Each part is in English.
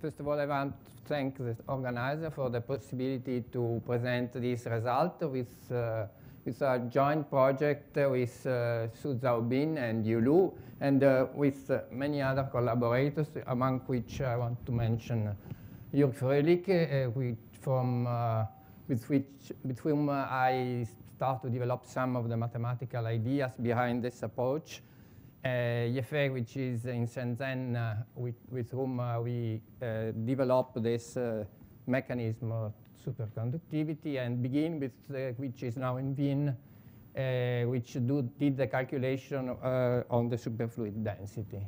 first of all, I want to thank the organizer for the possibility to present this result with, uh, with a joint project with uh, Su Zhaobin and Yulu, and uh, with uh, many other collaborators, among which I want to mention Jörg Fröhlich, uh, from, uh, with, which, with whom I start to develop some of the mathematical ideas behind this approach. Uh, Yefei, which is in Shenzhen, uh, with, with, whom uh, we uh, develop this uh, mechanism of superconductivity, and Bighin with uh, which is now in Wien, which do, did the calculation on the superfluid density.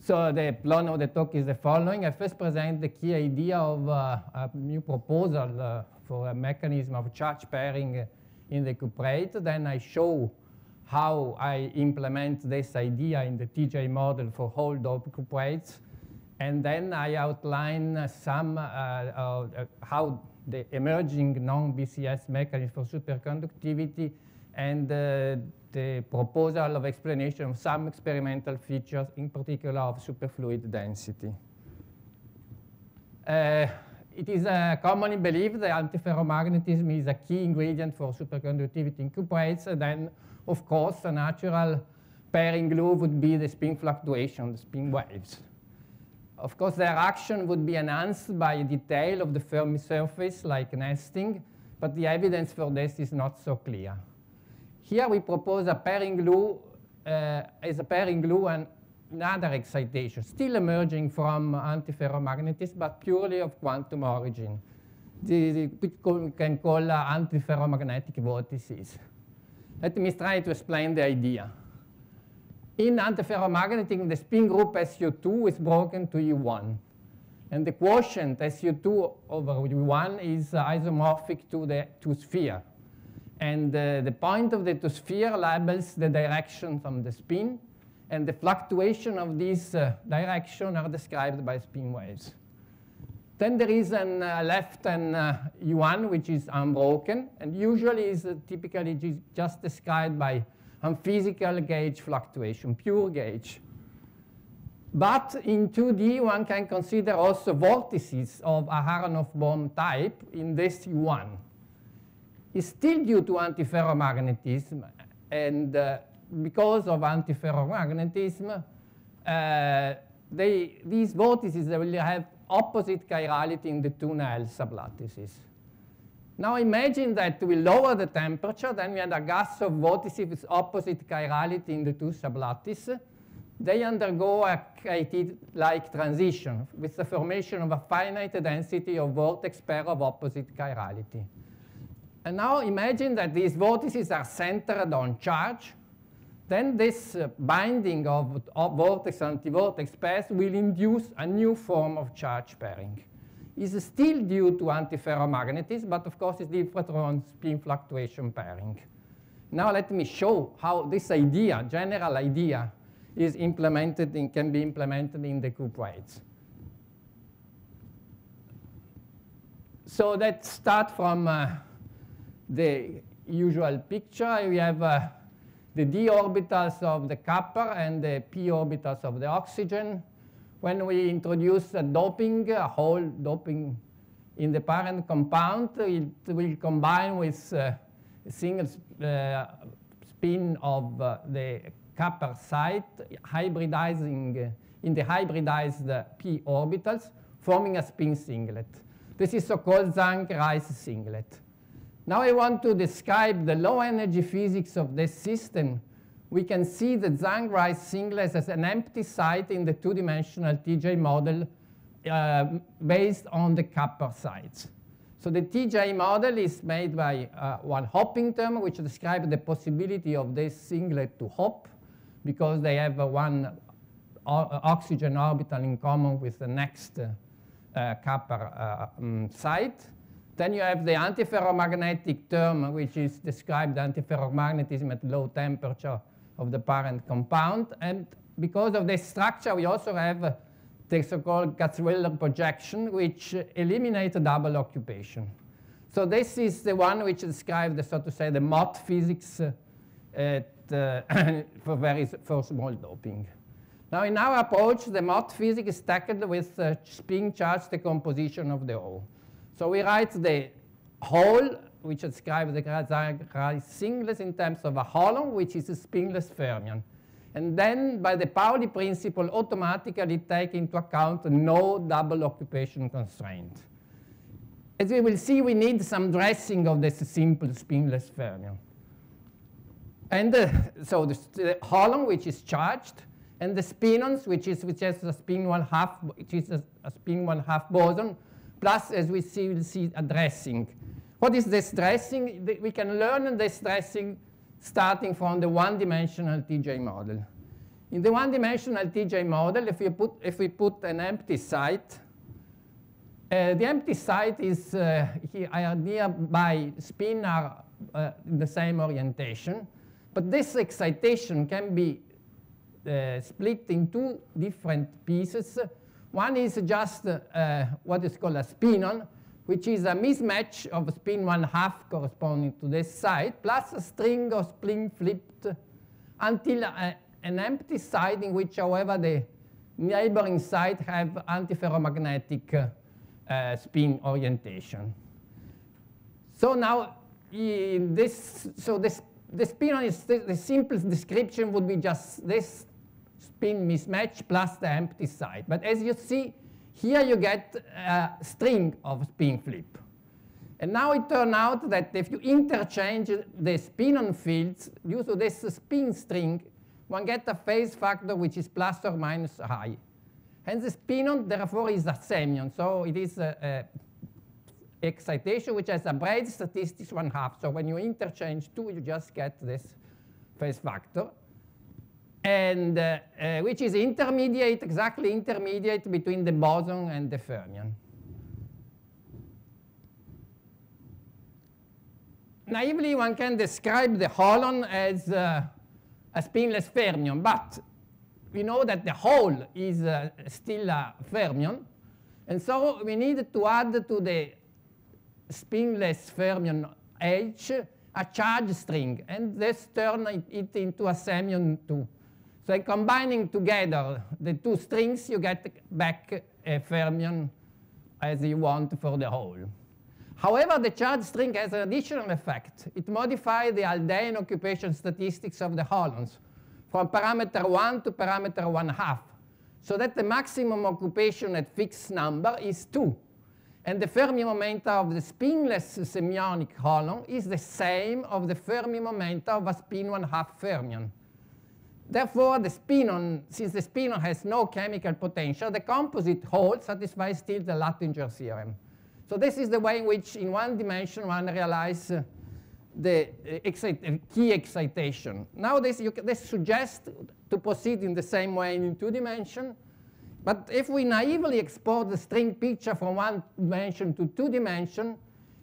So the plan of the talk is the following. I first present the key idea of a new proposal for a mechanism of charge pairing in the cuprate. Then I show how I implement this idea in the TJ model for hole doped cuprates. And then I outline some uh, uh, how the emerging non-BCS mechanism for superconductivity and uh, the proposal of explanation of some experimental features, in particular of superfluid density. Uh, it is uh, commonly believed that antiferromagnetism is a key ingredient for superconductivity in cuprates. And then of course, a natural pairing glue would be the spin fluctuation, the spin waves. Of course, their action would be enhanced by a detail of the Fermi surface, like nesting, but the evidence for this is not so clear. Here we propose a pairing glue uh, as a pairing glue and another excitation, still emerging from antiferromagnetism, but purely of quantum origin. The, we can call uh, antiferromagnetic vortices. Let me try to explain the idea. In antiferromagnetism, the spin group SU2 is broken to U1. And the quotient SU2 over U1 is isomorphic to the two sphere. And uh, the point of the two sphere labels the direction from the spin. And the fluctuation of this uh, direction are described by spin waves. Then there is an uh, left and uh, U1, which is unbroken, and usually is uh, typically just described by physical gauge fluctuation, pure gauge. But in 2D, one can consider also vortices of Aharonov-Bohm type in this U1. It's still due to antiferromagnetism, and uh, because of antiferromagnetism, uh, they, these vortices they will have opposite chirality in the two Néel sublattices. Now imagine that we lower the temperature, then we had a gas of vortices with opposite chirality in the two sublattices. They undergo a KT-like transition with the formation of a finite density of vortex pair of opposite chirality. And now imagine that these vortices are centered on charge, then this uh, binding of, of vortex-antivortex pairs will induce a new form of charge pairing. It's still due to antiferromagnetism, but of course it's different from spin fluctuation pairing. Now let me show how this idea, general idea, is implemented and can be implemented in the cuprates. So let's start from uh, the usual picture. We have uh, the d orbitals of the copper and the p orbitals of the oxygen. When we introduce a doping, a hole doping in the parent compound, it will combine with uh, a single uh, spin of uh, the copper site, hybridizing uh, in the hybridized uh, p orbitals, forming a spin singlet. This is so-called Zhang-Rice singlet. Now I want to describe the low energy physics of this system. We can see the Zhang-Rice singlet as an empty site in the two-dimensional TJ model uh, based on the copper sites. So the TJ model is made by uh, one hopping term, which describes the possibility of this singlet to hop, because they have uh, one oxygen orbital in common with the next uh, copper uh, um, site. Then you have the antiferromagnetic term, which is described antiferromagnetism at low temperature of the parent compound. And because of this structure, we also have the so-called Gutzwiller projection, which eliminates double occupation. So this is the one which describes, so to say, the Mott physics uh, at, uh, for very for small doping. Now, in our approach, the Mott physics is tackled with uh, spin charge decomposition of the hole. So we write the hole, which describes the Grace singlet in terms of a holon, which is a spinless fermion. And then, by the Pauli principle, automatically take into account no double occupation constraint. As we will see, we need some dressing of this simple spinless fermion. And uh, so the, the holon, which is charged, and the spinons, which is which has a spin one half, which is a, a spin one half boson, plus as we see, we'll see a dressing. What is this dressing? We can learn this dressing starting from the one-dimensional TJ model. In the one-dimensional TJ model, if we put if we put an empty site, uh, the empty site is uh, here nearby spin are uh, in the same orientation, but this excitation can be uh, split in two different pieces. One is just uh, what is called a spinon, which is a mismatch of spin one half corresponding to this side, plus a string of spin flipped until uh, an empty side in which, however, the neighboring side have antiferromagnetic uh, spin orientation. So now, this, so this, the spinon is the, the simplest description would be just this spin mismatch plus the empty side. But as you see, here you get a string of spin flip. And now it turned out that if you interchange the spinon fields due to this spin string, one gets a phase factor which is plus or minus high. Hence the spinon, therefore, is a semion. So it is a, a excitation which has a braid statistics one half. So when you interchange two, you just get this phase factor and uh, uh, which is intermediate, exactly intermediate between the boson and the fermion. Naively, one can describe the holon as uh, a spinless fermion, but we know that the hole is uh, still a fermion, and so we need to add to the spinless fermion H a charge string, and this turns it, into a semion too. So combining together the two strings, you get back a fermion as you want for the hole. However, the charge string has an additional effect. It modifies the Haldane occupation statistics of the holons from parameter 1 to parameter 1 half, so that the maximum occupation at fixed number is 2. And the Fermi momenta of the spinless semionic holon is the same of the Fermi momenta of a spin 1 half fermion. Therefore, the spinon, since the spinon has no chemical potential, the composite hole satisfies still the Luttinger theorem. So this is the way in which, in one dimension, one realizes uh, the uh, excite uh, key excitation. Now, this, this suggests to proceed in the same way in two dimensions. But if we naively export the string picture from one dimension to two dimension,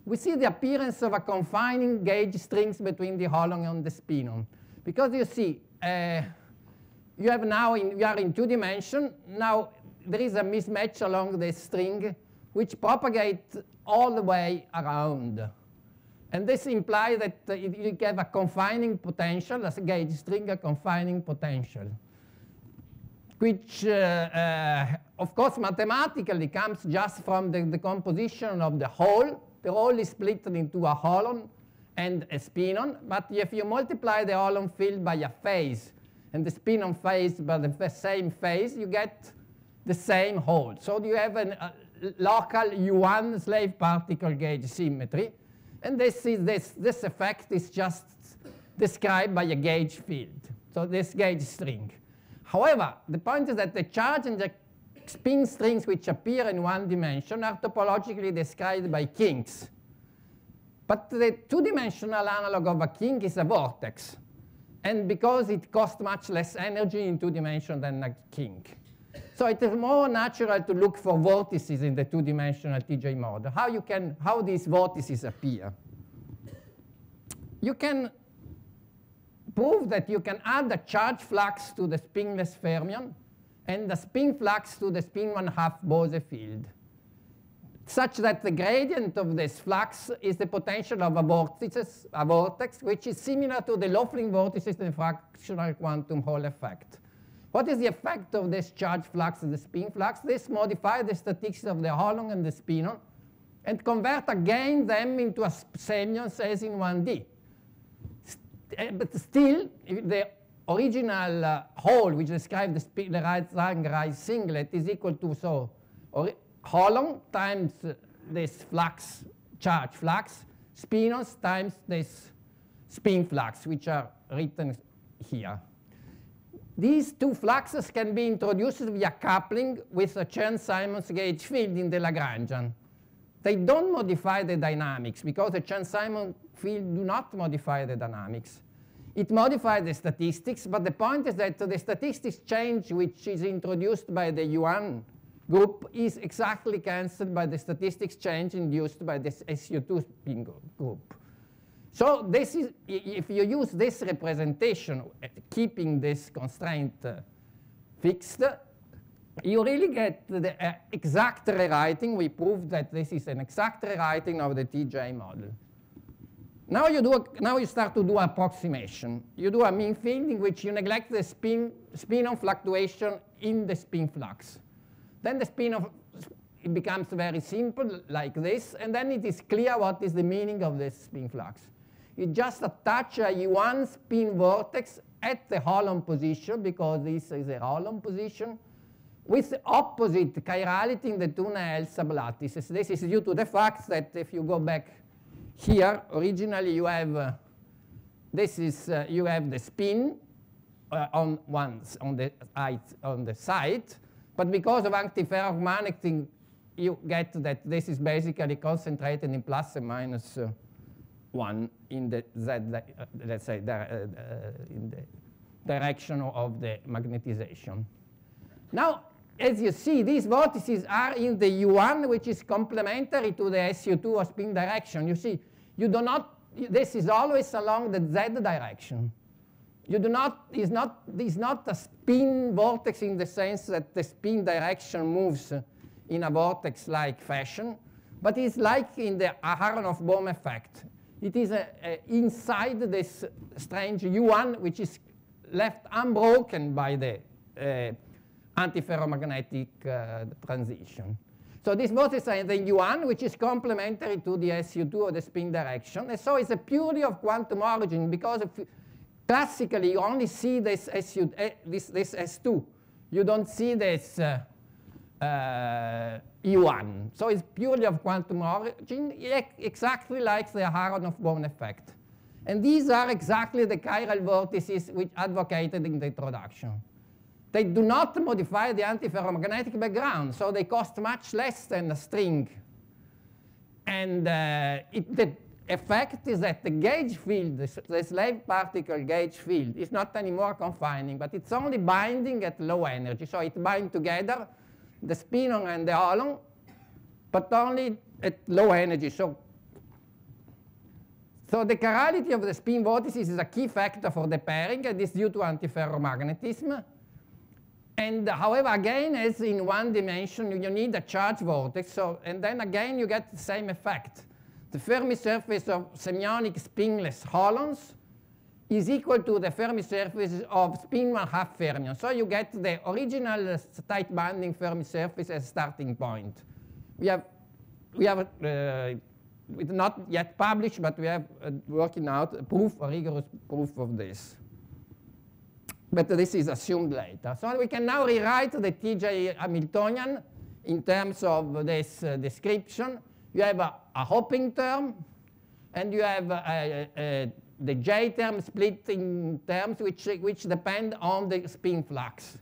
we see the appearance of a confining gauge strings between the holon and the spinon. Because you see, uh, you have now, in, we are in two dimension. Now there is a mismatch along the string which propagates all the way around. And this implies that uh, you have a confining potential, as a gauge string, a confining potential, which, uh, uh, of course, mathematically comes just from the, the composition of the hole. The hole is split into a holon and a spinon. But if you multiply the holon field by a phase and the spinon phase by the same phase, you get the same hole. So you have a uh, local U1 slave particle gauge symmetry. And this, is this, this effect is just described by a gauge field, so this gauge string. However, the point is that the charge and the spin strings which appear in one dimension are topologically described by kinks. But the two-dimensional analog of a kink is a vortex. And because it costs much less energy in two dimensions than a kink. So it is more natural to look for vortices in the two-dimensional TJ model, how, you can, how these vortices appear. You can prove that you can add a charge flux to the spinless fermion and the spin flux to the spin one-half Bose field such that the gradient of this flux is the potential of a vortex, a vortex which is similar to the Laughlin vortices in the fractional quantum Hall effect. What is the effect of this charge flux and the spin flux? This modifies the statistics of the Holon and the spinon and convert again them into a semion as in 1D. St eh, but still, the original uh, hole which describes the, the right rise singlet is equal to so Holon times this flux, charge flux, spinons times this spin flux, which are written here. These two fluxes can be introduced via coupling with a Chern-Simons gauge field in the Lagrangian. They don't modify the dynamics because the Chern-Simons field do not modify the dynamics. It modifies the statistics, but the point is that the statistics change which is introduced by the U1 group is exactly cancelled by the statistics change induced by this SU2 spin group. So this is, if you use this representation, uh, keeping this constraint uh, fixed, you really get the uh, exact rewriting. We proved that this is an exact rewriting of the TJ model. Now you, do a, now you start to do approximation. You do a mean field in which you neglect the spin, spin on fluctuation in the spin flux. Then the spin of it becomes very simple like this, and then it is clear what is the meaning of this spin flux you just attach a U1 spin vortex at the Holon position, because this is a Holon position, with the opposite chirality in the two Néel sublattices. This is due to the fact that if you go back here, originally you have uh, this is uh, you have the spin uh, on one on the on the side, but because of antiferromagnetic, you get that this is basically concentrated in plus and minus uh, 1 in the z, uh, let's say, uh, uh, in the direction of the magnetization. Now, as you see, these vortices are in the U1, which is complementary to the SU2 or spin direction. You see, you do not, this is always along the Z direction. You do not, is not, a spin vortex in the sense that the spin direction moves in a vortex-like fashion, but it's like in the Aharonov-Bohm effect. It is a, a inside this strange U1, which is left unbroken by the uh, antiferromagnetic uh, transition. So this vortex is the U1, which is complementary to the SU2 or the spin direction. And so it's a purely of quantum origin because classically you only see this, SU, uh, this, this S2. You don't see this uh, uh, E1. So it's purely of quantum origin, exactly like the Aharonov-Bohm effect. And these are exactly the chiral vortices which advocated in the introduction. They do not modify the antiferromagnetic background, so they cost much less than a string. And uh, it, the effect is that the gauge field, the, slave particle gauge field, is not anymore confining, but it's only binding at low energy. So it binds together the spinon and the holon, but only at low energy. So, so the chirality of the spin vortices is a key factor for the pairing, and is due to antiferromagnetism. And however, again, as in one dimension, you need a charge vortex. So, and then again, you get the same effect. The Fermi surface of semionic spinless holons is equal to the Fermi surface of spin one half fermion. So you get the original tight binding Fermi surface as a starting point. We have, we have uh, not yet published, but we have uh, working out a proof, a rigorous proof of this. But this is assumed later. So we can now rewrite the TJ Hamiltonian in terms of this uh, description. You have a, a, hopping term, and you have a, a, the J term split in terms which, which depend on the spin flux.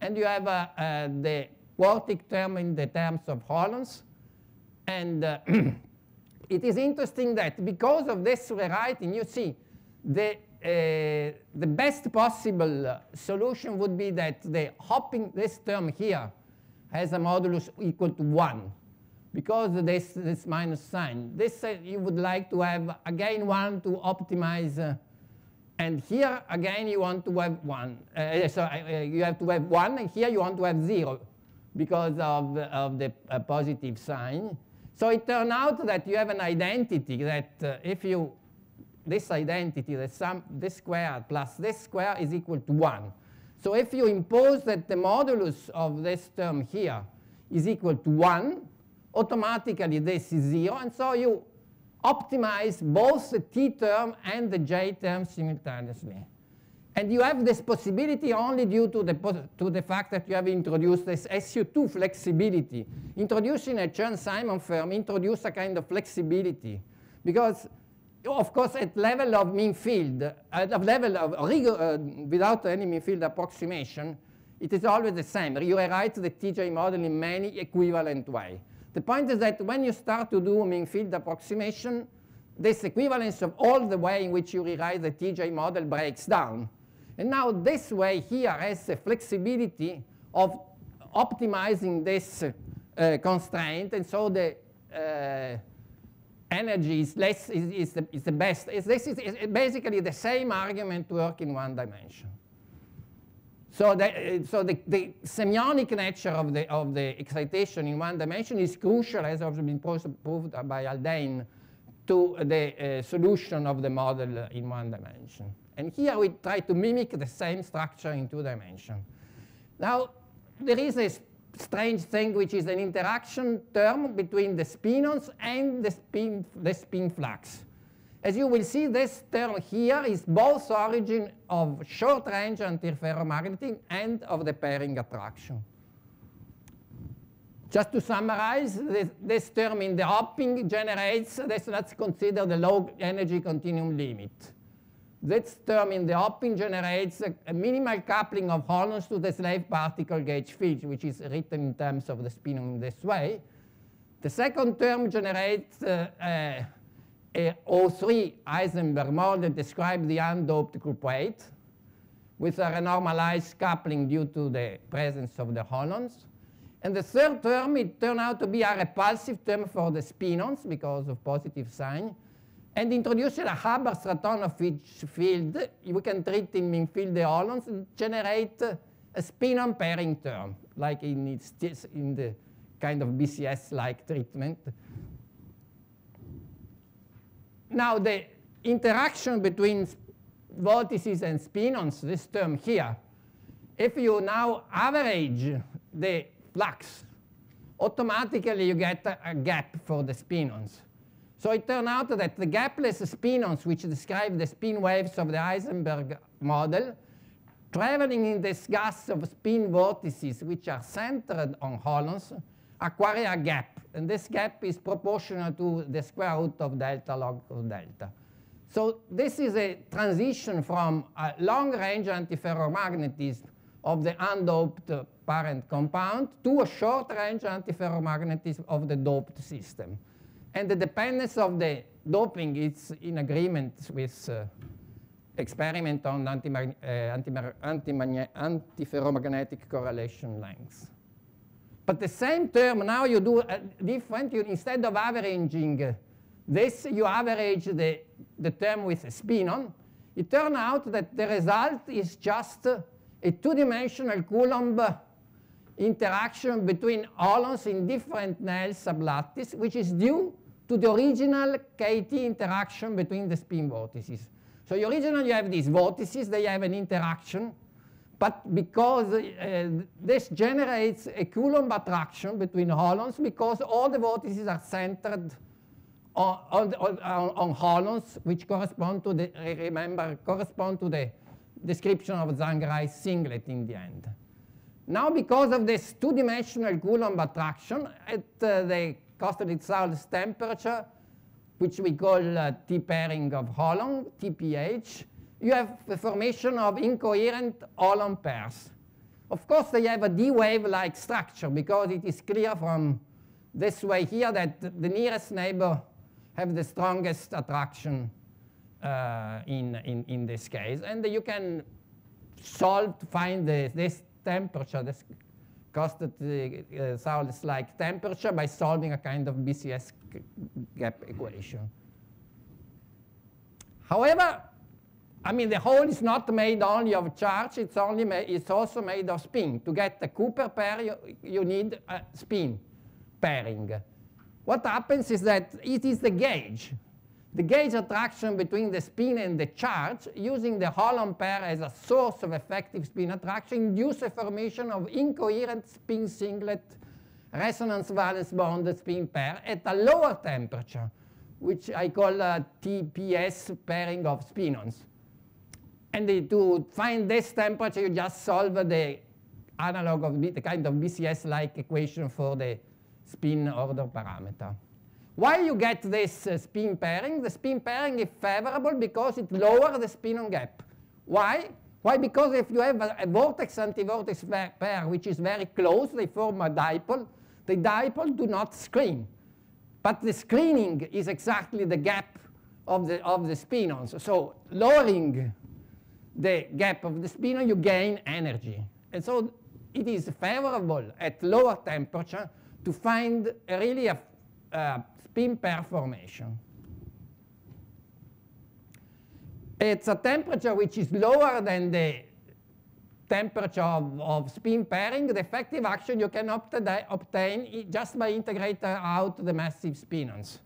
And you have the quartic term in the terms of Holons. And uh, it is interesting that because of this rewriting, you see, the, uh, the best possible solution would be that the hopping, this term here, has a modulus equal to 1 because this, this minus sign. This uh, you would like to have, again, one to optimize. Uh, and here, again, you want to have one. Uh, so uh, you have to have one, and here you want to have zero because of, of the uh, positive sign. So it turned out that you have an identity that uh, if you, this identity, that sum, this square plus this square is equal to 1. So if you impose that the modulus of this term here is equal to 1, automatically this is 0, and so you optimize both the t term and the j term simultaneously. And you have this possibility only due to the, to the fact that you have introduced this SU2 flexibility. Introducing a Chern-Simons firm introduces a kind of flexibility because of course, at level of mean field, at level of rigor, uh, without any mean field approximation, it is always the same. You rewrite the TJ model in many equivalent ways. The point is that when you start to do mean field approximation, this equivalence of all the way in which you rewrite the TJ model breaks down. And now this way here has a flexibility of optimizing this uh, constraint, and so the uh, energy is less is, is, the, is the best. It's, this is basically the same argument work in one dimension. So, the, so the, the, semionic nature of the, of the excitation in one dimension is crucial, as has been proved by Haldane, to the uh, solution of the model in one dimension. And here we try to mimic the same structure in two dimensions. Now, there is a strange thing which is an interaction term between the spinons and the spin, the spin flux. As you will see, this term here is both origin of short-range antiferromagnetism and of the pairing attraction. Just to summarize, this, this term in the hopping generates, this, let's consider the low energy continuum limit. This term in the hopping generates a, a, minimal coupling of holons to the slave particle gauge field, which is written in terms of the spin in this way. The second term generates uh, uh, a O3 Heisenberg model describes the undoped cuprate with a renormalized coupling due to the presence of the holons. And the third term, it turned out to be a repulsive term for the spinons because of positive sign. And introducing a Hubbard-Stratonovich field, we can treat in mean field the holons and generate a spinon pairing term, like in, its, in the kind of BCS-like treatment. Now the interaction between vortices and spinons, this term here, if you now average the flux, automatically you get a, a gap for the spinons. So it turned out that the gapless spinons, which describe the spin waves of the Heisenberg model, traveling in this gas of spin vortices, which are centered on holons, acquire a gap. And this gap is proportional to the square root of delta log of delta. So this is a transition from a long-range antiferromagnetism of the undoped parent compound to a short-range antiferromagnetism of the doped system. And the dependence of the doping is in agreement with uh, experiment on antiferromagnetic anti anti correlation lengths. But the same term, now you do uh, different. You, instead of averaging this, you average the, the term with a spinon. It turns out that the result is just a two-dimensional Coulomb interaction between holons in different Néel sublattice, which is due to the original KT interaction between the spin vortices. So originally you have these vortices, they have an interaction, but because uh, this generates a Coulomb attraction between holons because all the vortices are centered on, on, on, on holons, which correspond to the, remember, correspond to the description of Zhang-Rice singlet in the end. Now, because of this two-dimensional Coulomb attraction at uh, the Kosterlitz temperature, which we call uh, T-pairing of Holon, TPH, you have the formation of incoherent Holon pairs. Of course, they have a D-wave-like structure because it is clear from this way here that the nearest neighbor have the strongest attraction uh, in, in, in this case. And you can solve to find the, this temperature, this Costed uh, like temperature by solving a kind of BCS gap equation. However, I mean, the hole is not made only of charge, it's, only it's also made of spin. To get the Cooper pair, you, you need a spin pairing. What happens is that it is the gauge. the gauge attraction between the spin and the charge using the Holon pair as a source of effective spin attraction induce a formation of incoherent spin singlet resonance valence bonded spin pair at a lower temperature, which I call a TPS pairing of spinons. And to find this temperature, you just solve the analog of the kind of BCS-like equation for the spin order parameter. Why you get this uh, spin pairing? The spin pairing is favorable because it lowers the spinon gap. Why? Why? Because if you have a, a vortex-antivortex pair which is very close, they form a dipole, the dipole do not screen. But the screening is exactly the gap of the, of the spinons. So lowering the gap of the spinon, you gain energy. And so it is favorable at lower temperature to find really a, a spin pair formation. It's a temperature which is lower than the temperature of, of spin pairing. The effective action you can obtain just by integrating out the massive spinons.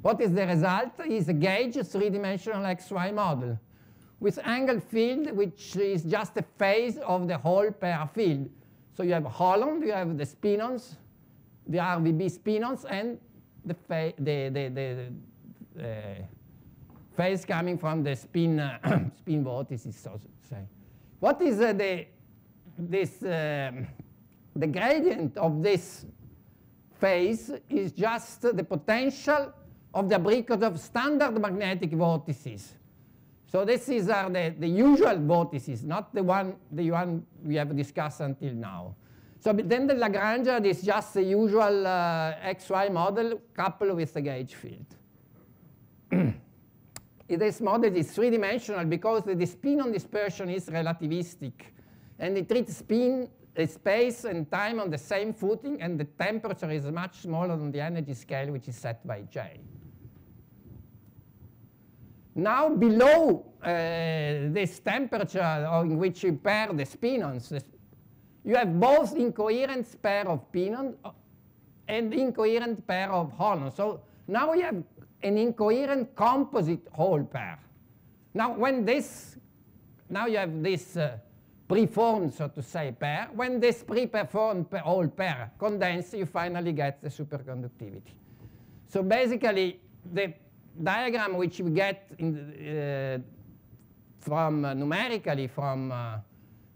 What is the result? Is a gauge three-dimensional XY model with angle field, which is just a phase of the hole pair field. So you have holon, you have the spinons, the RVB spinons, and the, the, the, the uh, phase coming from the spin, uh, spin vortices, so to say. What is uh, the, this, um, the gradient of this phase is just the potential of the Abrikosov standard magnetic vortices. So this is are the, the usual vortices, not the one, the one we have discussed until now. So then the Lagrangian is just the usual uh, XY model coupled with the gauge field. this model is three-dimensional because the spin-on dispersion is relativistic. And it treats spin, uh, space and time on the same footing, and the temperature is much smaller than the energy scale, which is set by J. Now below uh, this temperature in which you pair the spinons, you have both incoherent pair of pinon uh, and incoherent pair of holons. So now you have an incoherent composite Hall pair. Now when this, now you have this uh, preformed, so to say, pair. When this pre-performed Hall pair condenses, you finally get the superconductivity. So basically, the diagram which we get the, uh, from uh, numerically from uh,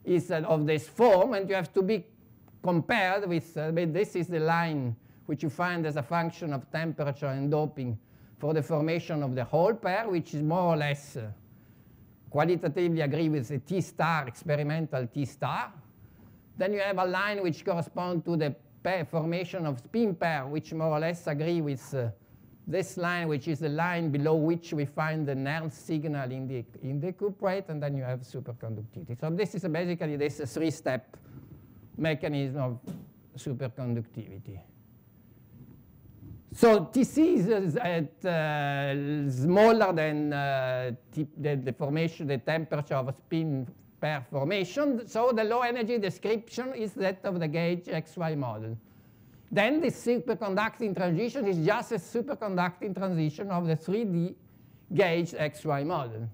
is of this form, and you have to be compared with, uh, this is the line which you find as a function of temperature and doping for the formation of the Hall pair, which is more or less uh, qualitatively agree with the T star, experimental T star. Then you have a line which corresponds to the pair formation of spin pair, which more or less agree with uh, this line, which is the line below which we find the Nernst signal in the, in the cuprate, and then you have superconductivity. So this is basically this three-step mechanism of superconductivity. So TC is at uh, smaller than uh, the, the, formation, the temperature of a spin pair formation. So the low energy description is that of the gauge XY model. Then the superconducting transition is just a superconducting transition of the 3D gauge XY model.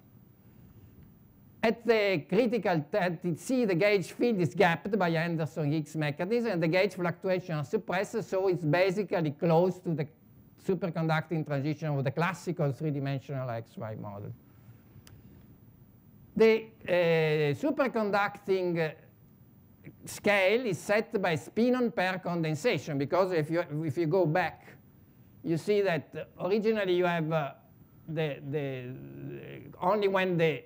At the critical C, the gauge field is gapped by Anderson-Higgs mechanism, and the gauge fluctuation are suppressed, so it's basically close to the superconducting transition of the classical three-dimensional XY model. The uh, superconducting scale is set by spinon pair condensation because if you, if you go back, you see that originally you have uh, the, the, the, only when the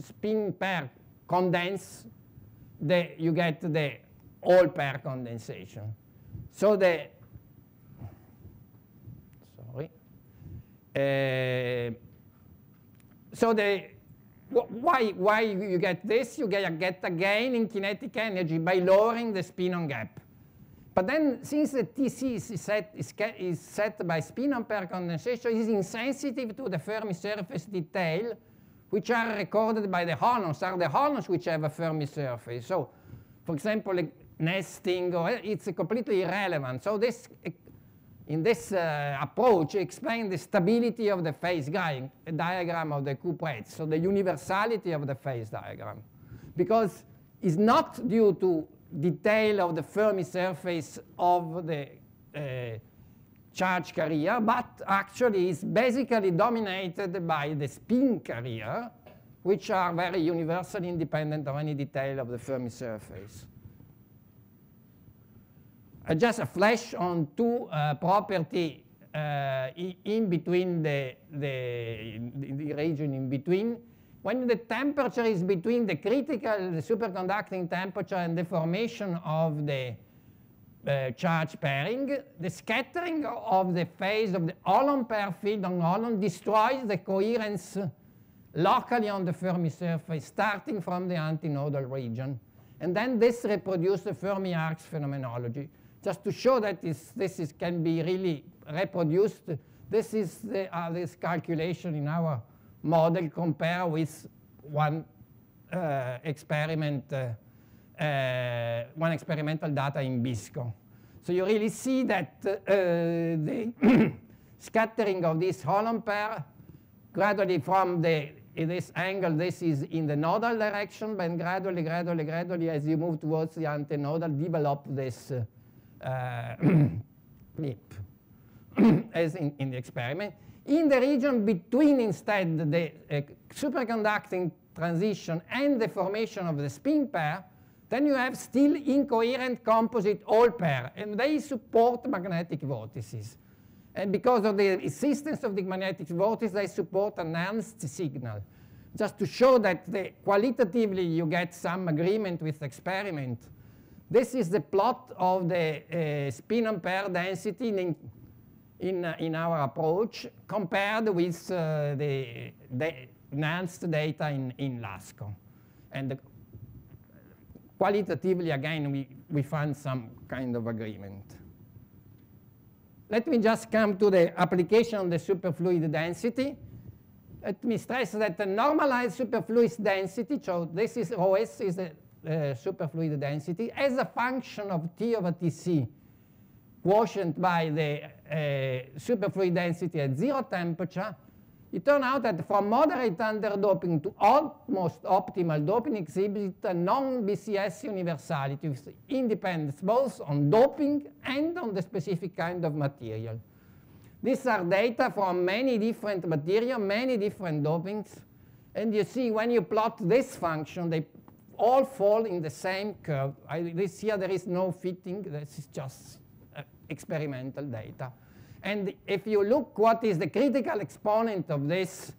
spin pair condense, the, you get the all pair condensation. So the, sorry, uh, so the why, why you get this? You get, get a gain in kinetic energy by lowering the spinon gap. But then, since the TC is set, is, is set by spinon pair condensation, it is insensitive to the Fermi surface detail, which are recorded by the holons, are the holons which have a Fermi surface. So, for example, like nesting, or it's completely irrelevant. So this in this uh, approach, explain the stability of the phase diagram of the cuprates, so the universality of the phase diagram. Because it's not due to detail of the Fermi surface of the uh, charge carrier, but actually is basically dominated by the spin carrier, which are very universally independent of any detail of the Fermi surface. Uh, just a flash on two uh, property uh, in between the, the, the region in between. When the temperature is between the critical the superconducting temperature and the formation of the uh, charge pairing, the scattering of the phase of the Holon pair field on Holon destroys the coherence locally on the Fermi surface, starting from the antinodal region. And then this reproduces the Fermi arcs phenomenology. Just to show that this, this is, can be really reproduced, this is the, uh, this calculation in our model compared with one uh, experiment, uh, uh, one experimental data in BSCCO. So you really see that uh, the scattering of this Holon pair gradually from the this angle, this is in the nodal direction, but gradually, gradually, gradually, as you move towards the antinodal, develop this uh, lip, as in, in, the experiment. In the region between, instead, the uh, superconducting transition and the formation of the spin pair, then you have still incoherent composite Hall pair, and they support magnetic vortices. And because of the existence of the magnetic vortices, they support an Nernst signal. Just to show that the, qualitatively you get some agreement with experiment. This is the plot of the uh, spin ampere density in, in, uh, in, our approach compared with uh, the, the Nernst data in, in LASCO. And the, qualitatively, again, we, we find some kind of agreement. Let me just come to the application of the superfluid density. Let me stress that the normalized superfluid density, so this is OS is the uh, superfluid density, as a function of T over Tc, quotient by the uh, superfluid density at zero temperature, it turned out that from moderate underdoping to almost optimal doping exhibit a non-BCS universality with independence both on doping and on the specific kind of material. These are data from many different material, many different dopings. And you see when you plot this function, they all fall in the same curve. I, this here there is no fitting, this is just uh, experimental data. And if you look what is the critical exponent of this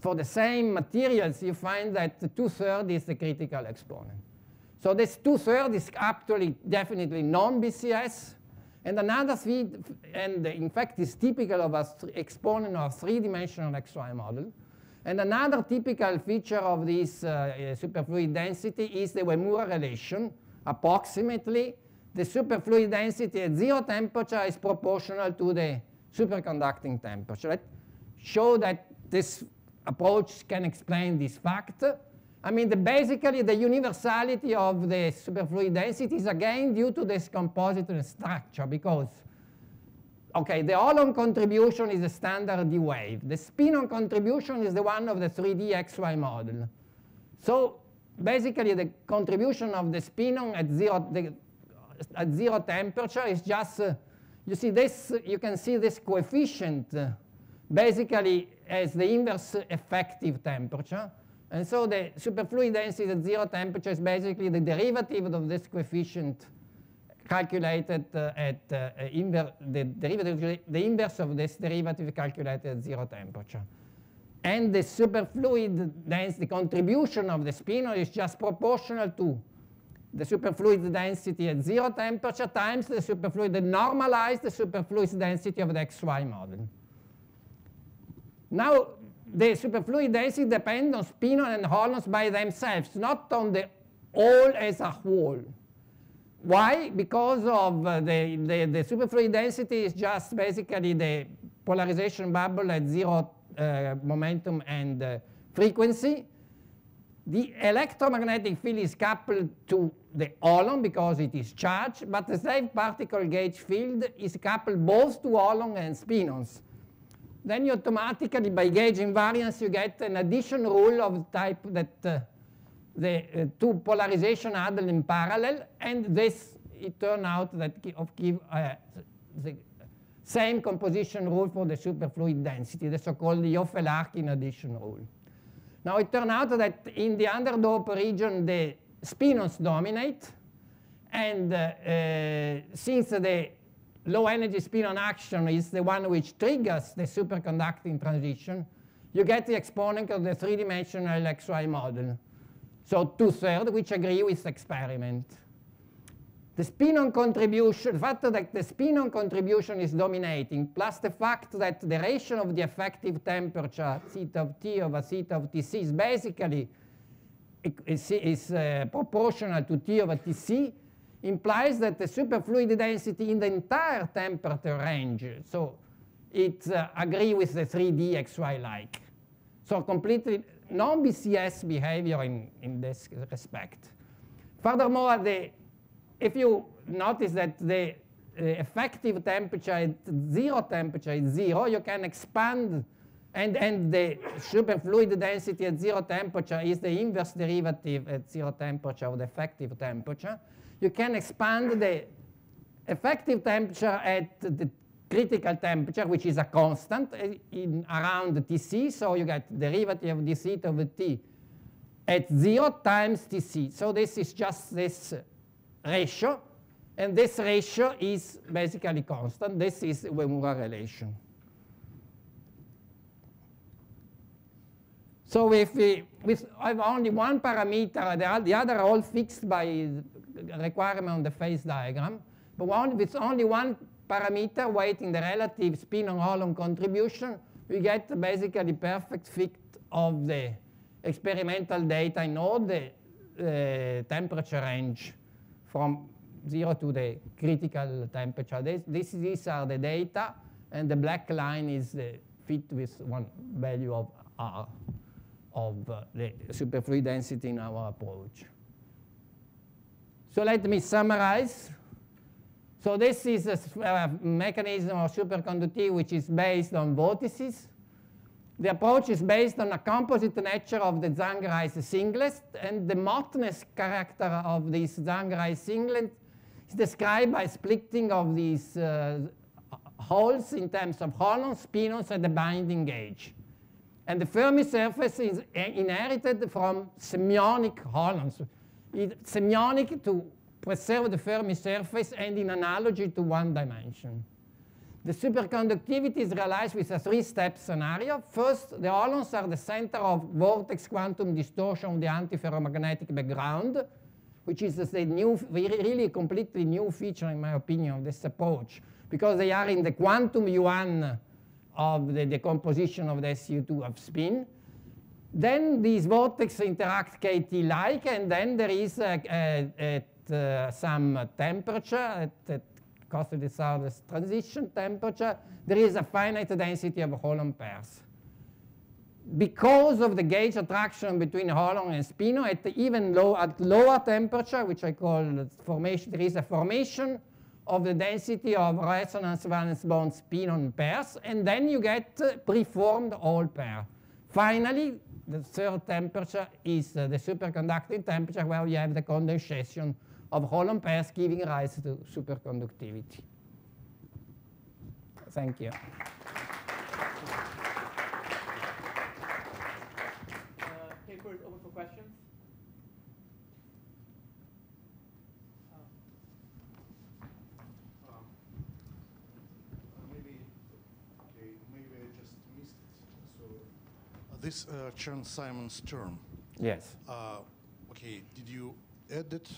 for the same materials, you find that two-thirds is the critical exponent. So this two-thirds is actually definitely non-BCS. And another three, and in fact is typical of an exponent of three-dimensional XY model. And another typical feature of this uh, superfluid density is the Uemura relation, approximately the superfluid density at zero temperature is proportional to the superconducting temperature. Let's show that this approach can explain this fact. I mean, the, basically, the universality of the superfluid density is again due to this composite structure because, okay, the Holon contribution is a standard D wave. The spin-on contribution is the one of the 3D XY model. So basically, the contribution of the spin-on at zero, the at zero temperature is just, uh, you see this, you can see this coefficient uh, basically as the inverse effective temperature. And so the superfluid density at zero temperature is basically the derivative of this coefficient calculated uh, at uh, inver the derivative, the inverse of this derivative calculated at zero temperature. And the superfluid density contribution of the spinor is just proportional to the superfluid density at zero temperature times the superfluid, the normalized superfluid density of the XY model. Now, the superfluid density depends on spinon and holons by themselves, not on the all as a whole. Why? Because of uh, the, the, the, superfluid density is just basically the polarization bubble at zero uh, momentum and uh, frequency the electromagnetic field is coupled to the holon because it is charged, but the slave particle gauge field is coupled both to holon and spinons. Then you automatically, by gauge invariance, you get an addition rule of type that uh, the uh, two polarization huddle in parallel, and this, it turned out that of give uh, the same composition rule for the superfluid density, the so-called Ioffe-Larkin addition rule. Now it turned out that in the underdope region the spinons dominate, and uh, uh, since the low energy spinon action is the one which triggers the superconducting transition, you get the exponent of the three-dimensional XY model. So two-thirds, which agree with the experiment. The spinon contribution, the fact that the spinon contribution is dominating, plus the fact that the ratio of the effective temperature, theta of T over theta of Tc, is basically is, is uh, proportional to T over Tc, implies that the superfluid density in the entire temperature range, so it uh, agree with the 3D XY-like. So completely non-BCS behavior in, in this respect. Furthermore, the if you notice that the uh, effective temperature at zero temperature is zero, you can expand, and, and the superfluid density at zero temperature is the inverse derivative at zero temperature of the effective temperature. You can expand the effective temperature at the critical temperature, which is a constant uh, in around Tc, so you get derivative of d theta over T at zero times Tc. So this is just this ratio, and this ratio is basically constant. This is Uemura relation. So if we with have only one parameter, the, the other are all fixed by requirement on the phase diagram, but one, with only one parameter weighting the relative spinon-holon contribution, we get basically perfect fit of the experimental data in all the uh, temperature range from zero to the critical temperature. This, this, these are the data, and the black line is the fit with one value of R of uh, the superfluid density in our approach. So let me summarize. So this is a uh, mechanism of superconductivity which is based on vortices. The approach is based on a composite nature of the Zhang-Rice singlet, and the Mottness character of this Zhang-Rice singlet is described by splitting of these uh, holes in terms of holons, spinons, and the binding gauge. And the Fermi surface is inherited from semionic holons. Semionic to preserve the Fermi surface and in analogy to one dimension. The superconductivity is realized with a three-step scenario. First, the holons are the center of vortex quantum distortion of the antiferromagnetic background, which is a new, really completely new feature, in my opinion, of this approach, because they are in the quantum U1 of the decomposition of the SU2 of spin. Then these vortex interact KT-like, and then there is a at uh, some temperature, at, at Kosterlitz-Thouless transition temperature, there is a finite density of holon pairs. Because of the gauge attraction between holon and spinon at even low, at lower temperature, which I call formation, there is a formation of the density of resonance valence bond spinon pairs, and then you get preformed hole pair. Finally, the third temperature is uh, the superconducting temperature where you have the condensation of holon pairs giving rise to superconductivity. Thank you. Uh, paper is open for questions. Um, uh, maybe, okay, maybe I just missed it. So uh, this uh, Chern-Simons term, Yes. uh, okay, did you add it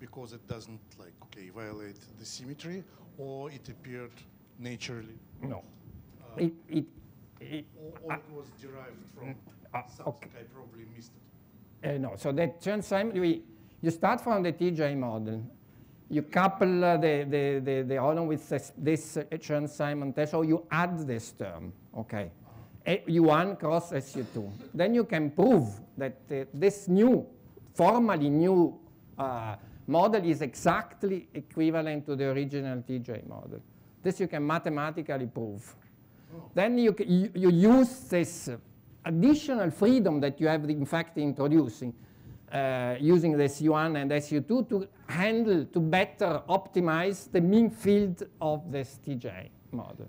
because it doesn't like, okay, violate the symmetry or it appeared naturally? No. Uh, It, it, it, or, or it was derived from uh, something, okay. I probably missed it. Uh, no, so that Chern-Simon, we, you start from the TJ model. You couple uh, the, the, the, the holon with this, this uh, Chern-Simon test, so you add this term, okay? U1 cross SU2. Then you can prove that uh, this new, formally new uh, model is exactly equivalent to the original TJ model. This you can mathematically prove. Then you, you, you, use this additional freedom that you have in fact introducing uh, using the SU1 and SU2 to handle, to better optimize the mean field of this TJ model.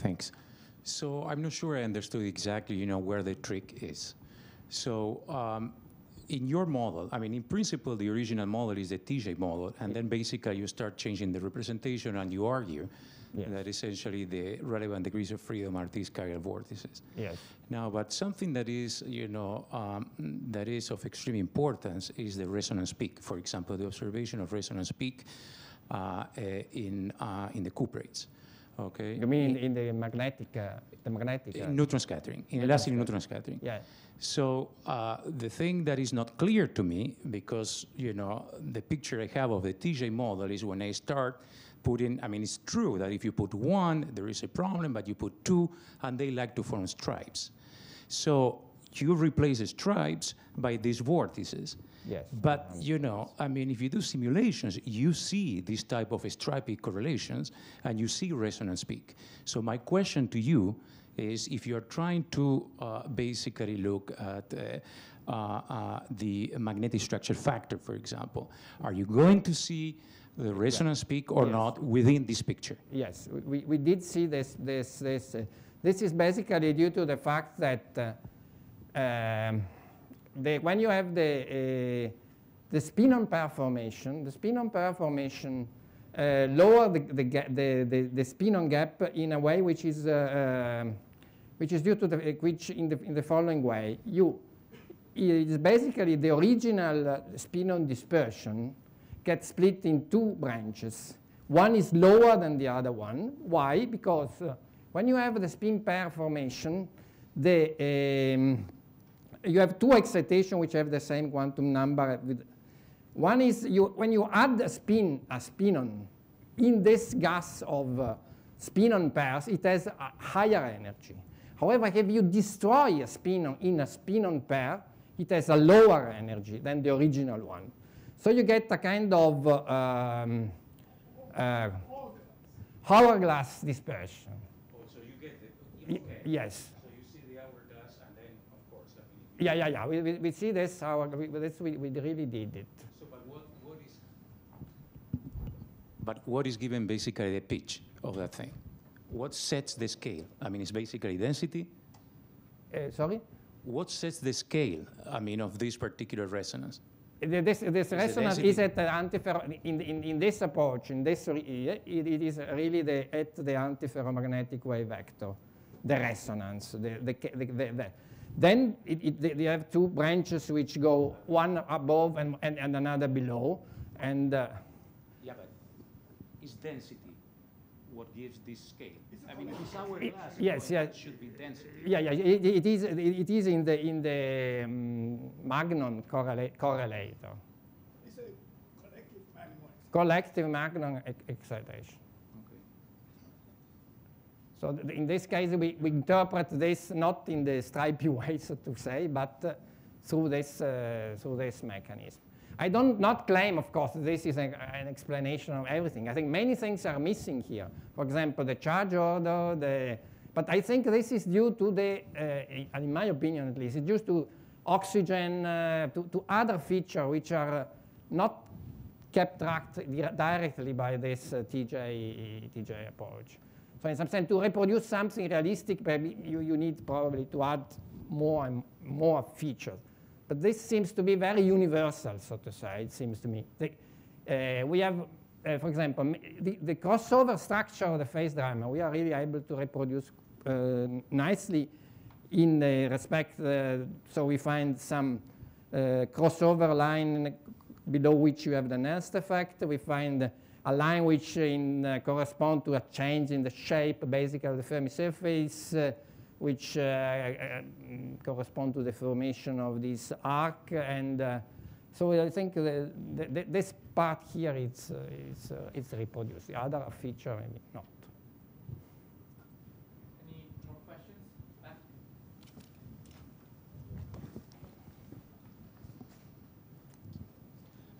Thanks. So I'm not sure I understood exactly, you know, where the trick is. So um, in your model, I mean, in principle, the original model is the TJ model, and then basically you start changing the representation and you argue Yes. that essentially the relevant degrees of freedom are these chiral vortices. Yes. Now, but something that is, you know, um, that is of extreme importance is the resonance peak. For example, the observation of resonance peak uh, uh, in uh, in the cuprates. Okay. You mean in the magnetic, uh, the magnetic? In uh, neutron scattering, in elastic neutron scattering. yeah. So uh, the thing that is not clear to me, because you know the picture I have of the TJ model is when I start putting. I mean, it's true that if you put one, there is a problem, but you put two, and they like to form stripes. So you replace the stripes by these vortices. Yes. But you know, I mean, if you do simulations, you see this type of stripy correlations, and you see resonance peak. So my question to you is, if you're trying to uh, basically look at uh, uh, uh, the magnetic structure factor, for example, are you going to see the resonance peak or Yes. not within this picture? Yes, we, we did see this. This, this, uh, this is basically due to the fact that uh, um, the, when you have the, uh, the spinon pair formation, the spinon pair formation uh, lower the, the, the, the, the spinon gap in a way which is, uh, um, which is due to the, which in the, in the following way. You, it is basically the original uh, spinon dispersion gets split in two branches. One is lower than the other one. Why? Because uh, when you have the spin pair formation, the, um, you have two excitation which have the same quantum number. With one is you, when you add a spin, a spinon, in this gas of uh, spinon pairs, it has a higher energy. However, if you destroy a spinon in a spinon pair, it has a lower energy than the original one. So you get a kind of uh, um, uh, hourglass dispersion. Oh, so you get Y- yes. So you see the hourglass, and then, of course, I mean, Yeah, yeah, yeah. We, we, we see this. Our, we, this we, we really did it. So, but what, what is? But what is given basically the pitch of that thing? What sets the scale? I mean, it's basically density. Uh, sorry? What sets the scale? I mean, of this particular resonance. This, this resonance is at the antiferro, in, in, in this approach, in this, it, it is really the, at the antiferromagnetic wave vector, the resonance. The, the, the, the, the- then it, it, they- they have two branches which go one above and, and, and another below. And uh, Yeah, but is density what gives this scale? I mean, if it's hourglass, yes, yeah. it should be density. yeah, yeah, it, it is, it is in the, in the um, Magnon correla- correlator, It's a collective magnon. collective Magnon ex- excitation. So th- in this case, we, we interpret this not in the stripy way, so to say, but uh, through, this, uh, through this mechanism. I don't not claim, of course, this is a, an explanation of everything. I think many things are missing here. For example, the charge order, the, but I think this is due to the, uh, in my opinion at least, it's due to oxygen, uh, to, to other features which are not kept tracked directly by this uh, TJ, TJ approach. So in some sense, to reproduce something realistic, maybe you, you need probably to add more and more features. But this seems to be very universal, so to say, it seems to me. The, uh, we have, uh, for example, the, the crossover structure of the phase drama, we are really able to reproduce uh, nicely in the respect, uh, so we find some uh, crossover line below which you have the Nernst effect. We find a line which in, uh, correspond to a change in the shape, basically, of the Fermi surface. Uh, which uh, uh, mm, correspond to the formation of this arc. And uh, so I think the, the, this part here is, uh, is, is reproduced. The other feature, maybe not. Any more questions? Back?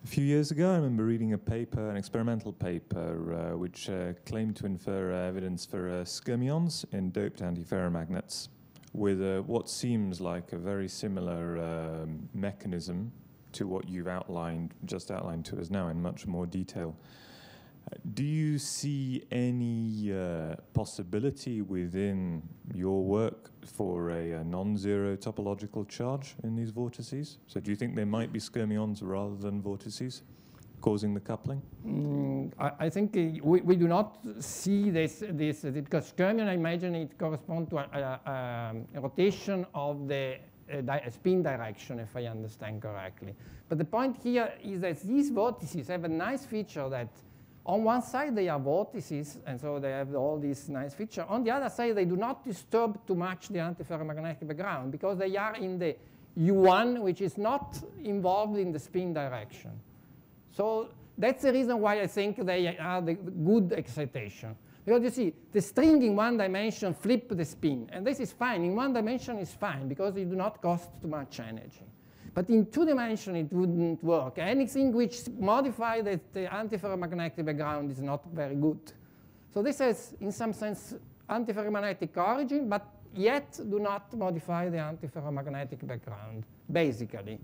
A few years ago, I remember reading a paper, an experimental paper, uh, which uh, claimed to infer uh, evidence for uh, skyrmions in doped antiferromagnets with uh, what seems like a very similar um, mechanism to what you've outlined, just outlined to us now in much more detail. Do you see any uh, possibility within your work for a, a non-zero topological charge in these vortices? So do you think there might be skyrmions rather than vortices causing the coupling? Mm, I, I think uh, we, we do not see this, this because skyrmion, I imagine it corresponds to a, a, um, a rotation of the uh, spin direction, if I understand correctly. But the point here is that these vortices have a nice feature that on one side they have vortices, and so they have all these nice features. On the other side, they do not disturb too much the antiferromagnetic background because they are in the U1, which is not involved in the spin direction. So that's the reason why I think they are the good excitation. Because you see, the string in one dimension flip the spin, and this is fine. In one dimension is fine because it do not cost too much energy. But in two dimension, it wouldn't work. Anything which modifies the, the antiferromagnetic background is not very good. So this has, in some sense, antiferromagnetic origin, but yet do not modify the antiferromagnetic background, basically.